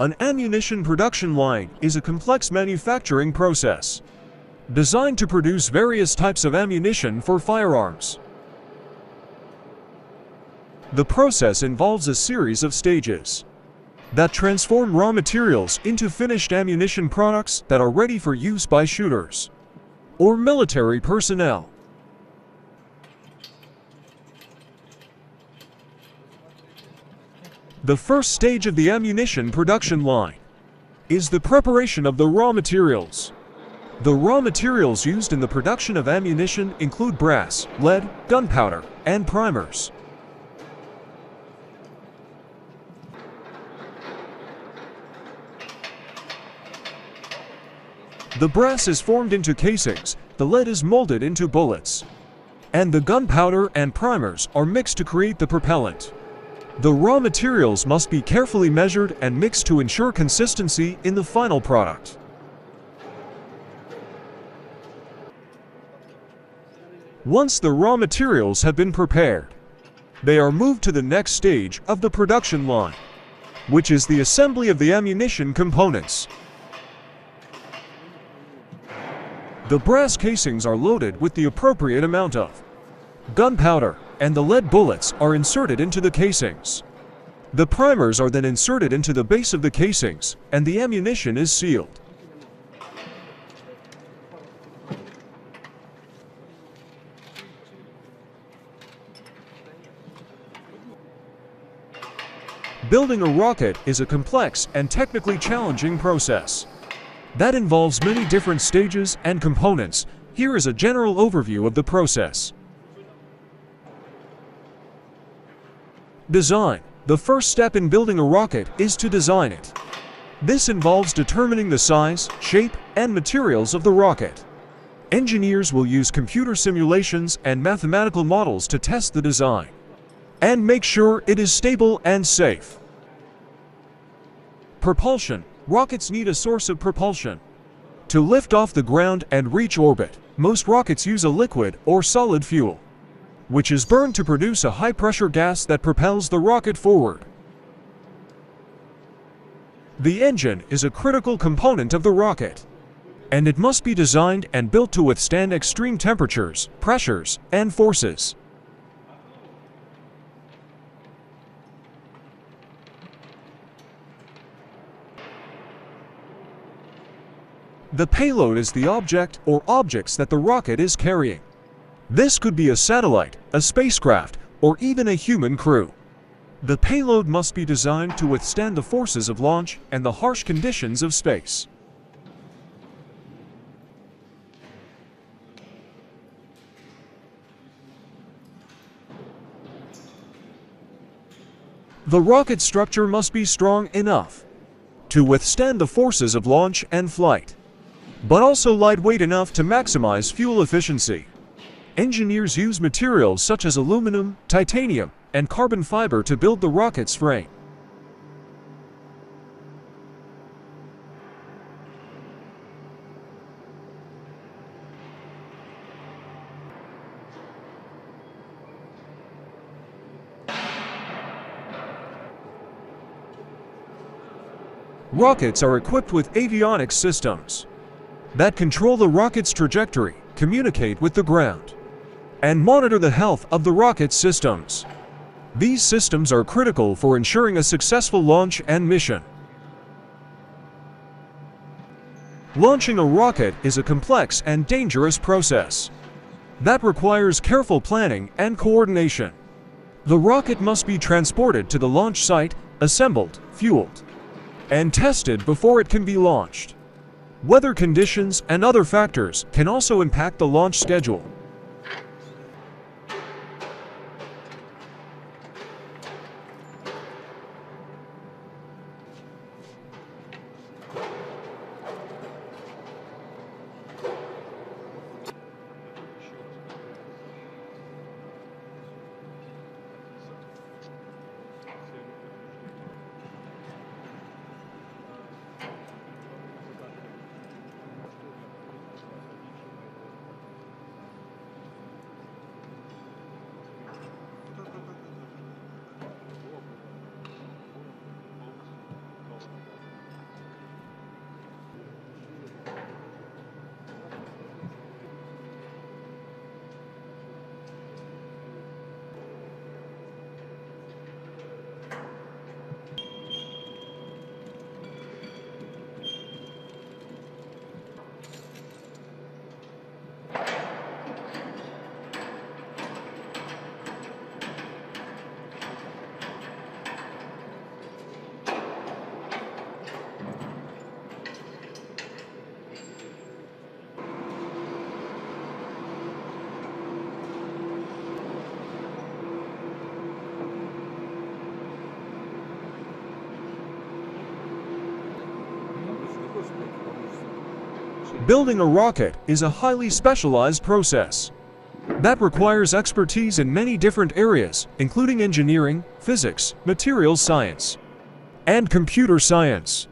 An ammunition production line is a complex manufacturing process designed to produce various types of ammunition for firearms. The process involves a series of stages that transform raw materials into finished ammunition products that are ready for use by shooters or military personnel. The first stage of the ammunition production line is the preparation of the raw materials. The raw materials used in the production of ammunition include brass, lead, gunpowder, and primers. The brass is formed into casings, the lead is molded into bullets, and the gunpowder and primers are mixed to create the propellant. The raw materials must be carefully measured and mixed to ensure consistency in the final product. Once the raw materials have been prepared, they are moved to the next stage of the production line, which is the assembly of the ammunition components. The brass casings are loaded with the appropriate amount of gunpowder, and the lead bullets are inserted into the casings. The primers are then inserted into the base of the casings, and the ammunition is sealed. Building a rocket is a complex and technically challenging process. That involves many different stages and components. Here is a general overview of the process. Design. The first step in building a rocket is to design it. This involves determining the size, shape, and materials of the rocket. Engineers will use computer simulations and mathematical models to test the design and make sure it is stable and safe. Propulsion. Rockets need a source of propulsion. To lift off the ground and reach orbit, most rockets use a liquid or solid fuel, which is burned to produce a high-pressure gas that propels the rocket forward. The engine is a critical component of the rocket, and it must be designed and built to withstand extreme temperatures, pressures, and forces. The payload is the object or objects that the rocket is carrying. This could be a satellite, a spacecraft, or even a human crew. The payload must be designed to withstand the forces of launch and the harsh conditions of space. The rocket structure must be strong enough to withstand the forces of launch and flight but also lightweight enough to maximize fuel efficiency. Engineers use materials such as aluminum, titanium, and carbon fiber to build the rocket's frame. Rockets are equipped with avionics systems that control the rocket's trajectory, communicate with the ground, and monitor the health of the rocket's systems. These systems are critical for ensuring a successful launch and mission. Launching a rocket is a complex and dangerous process that requires careful planning and coordination. The rocket must be transported to the launch site, assembled, fueled, and tested before it can be launched. Weather conditions and other factors can also impact the launch schedule. Building a rocket is a highly specialized process that requires expertise in many different areas, including engineering, physics, materials science, and computer science.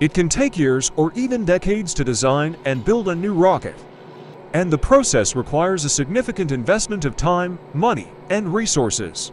It can take years or even decades to design and build a new rocket. And the process requires a significant investment of time, money, and resources.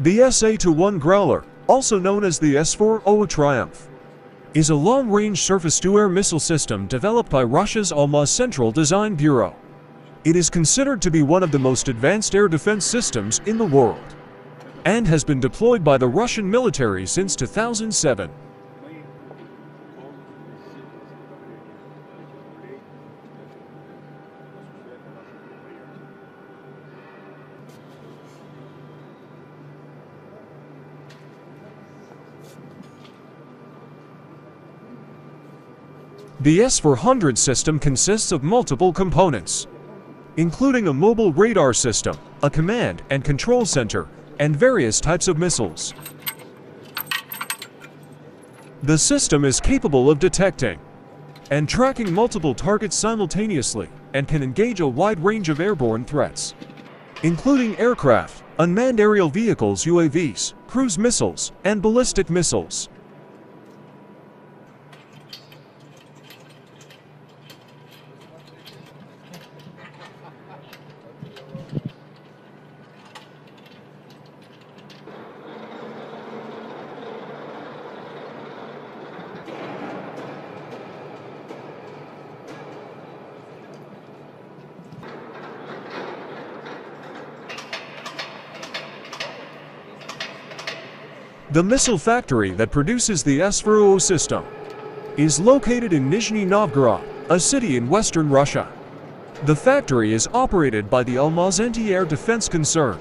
The SA-1 Growler, also known as the S-400 Triumph, is a long-range surface-to-air missile system developed by Russia's Almaz Central Design Bureau. It is considered to be one of the most advanced air defense systems in the world and has been deployed by the Russian military since 2007. The S-400 system consists of multiple components, including a mobile radar system, a command and control center, and various types of missiles. The system is capable of detecting and tracking multiple targets simultaneously and can engage a wide range of airborne threats, including aircraft, unmanned aerial vehicles UAVs, cruise missiles, and ballistic missiles. The missile factory that produces the S-400 system is located in Nizhny Novgorod, a city in western Russia. The factory is operated by the Almaz Antey Air Defense Concern,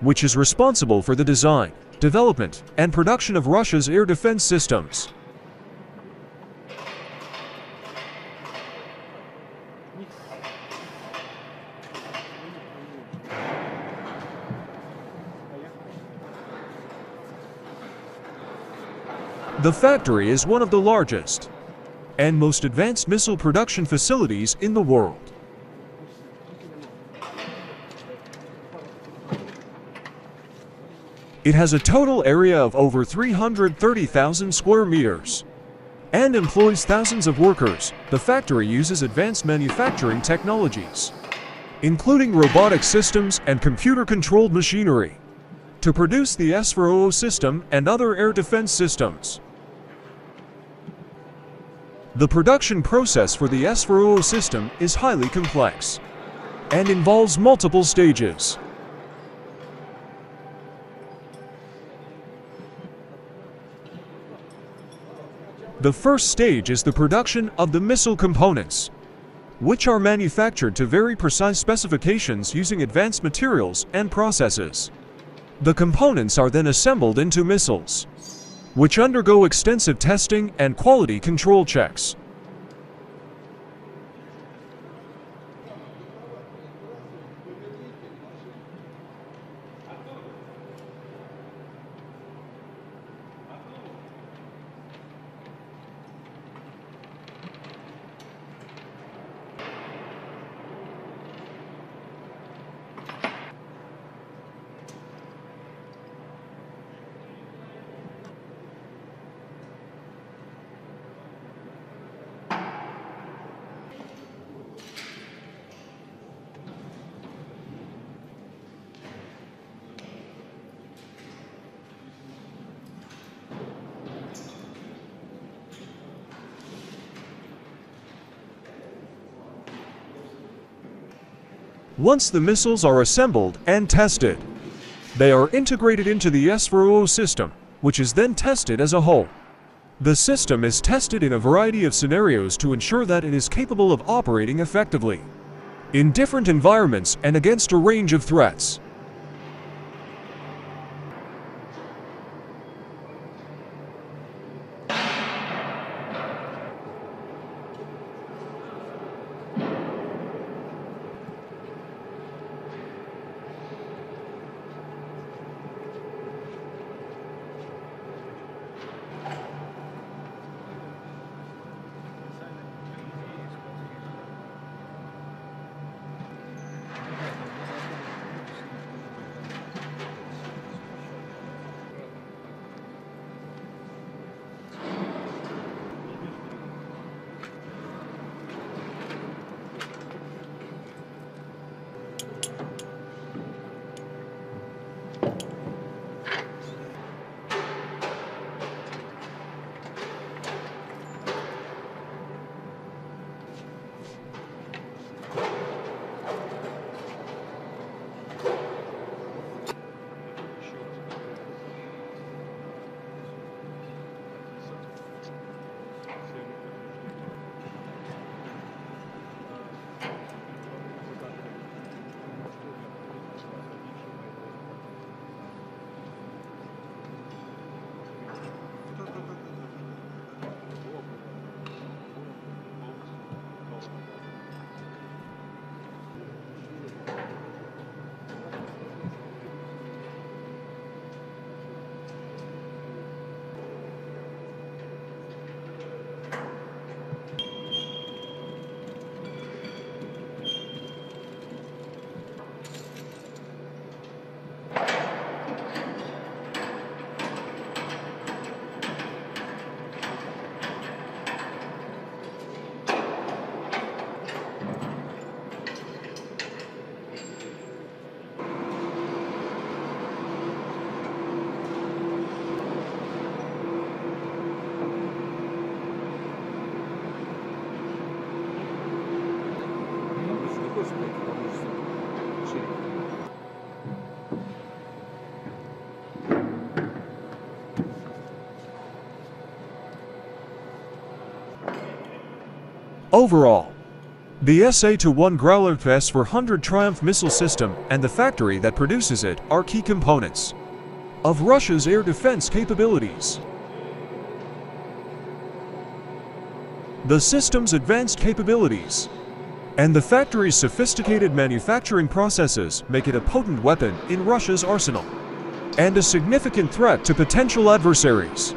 which is responsible for the design, development, and production of Russia's air defense systems. The factory is one of the largest and most advanced missile production facilities in the world. It has a total area of over 330,000 square meters and employs thousands of workers. The factory uses advanced manufacturing technologies, including robotic systems and computer-controlled machinery, to produce the S-400 system and other air defense systems. The production process for the S-400 system is highly complex and involves multiple stages. The first stage is the production of the missile components, which are manufactured to very precise specifications using advanced materials and processes. The components are then assembled into missiles which undergo extensive testing and quality control checks. Once the missiles are assembled and tested, they are integrated into the S-400 system, which is then tested as a whole. The system is tested in a variety of scenarios to ensure that it is capable of operating effectively in different environments and against a range of threats. Overall, the SA-1 Growler S-400 Triumph missile system and the factory that produces it are key components of Russia's air defense capabilities. The system's advanced capabilities and the factory's sophisticated manufacturing processes make it a potent weapon in Russia's arsenal and a significant threat to potential adversaries.